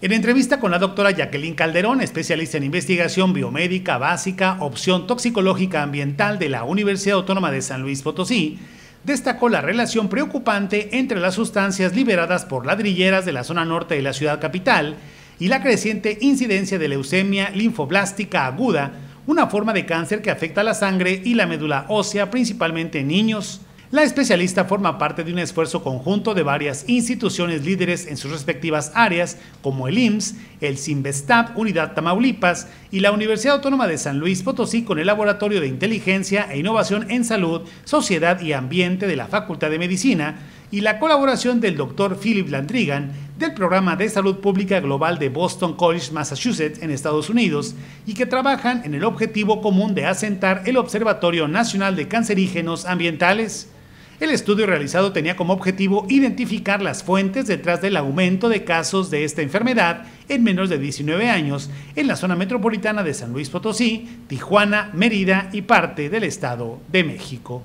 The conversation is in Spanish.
En entrevista con la doctora Jacqueline Calderón, especialista en investigación biomédica básica, opción toxicológica ambiental de la Universidad Autónoma de San Luis Potosí, destacó la relación preocupante entre las sustancias liberadas por ladrilleras de la zona norte de la ciudad capital y la creciente incidencia de leucemia linfoblástica aguda, una forma de cáncer que afecta la sangre y la médula ósea principalmente en niños. La especialista forma parte de un esfuerzo conjunto de varias instituciones líderes en sus respectivas áreas, como el IMSS, el Simvestab Unidad Tamaulipas y la Universidad Autónoma de San Luis Potosí con el Laboratorio de Inteligencia e Innovación en Salud, Sociedad y Ambiente de la Facultad de Medicina y la colaboración del doctor Philip Landrigan del Programa de Salud Pública Global de Boston College, Massachusetts, en Estados Unidos, y que trabajan en el objetivo común de asentar el Observatorio Nacional de Cancerígenos Ambientales. El estudio realizado tenía como objetivo identificar las fuentes detrás del aumento de casos de esta enfermedad en menos de 19 años en la zona metropolitana de San Luis Potosí, Tijuana, Mérida y parte del Estado de México.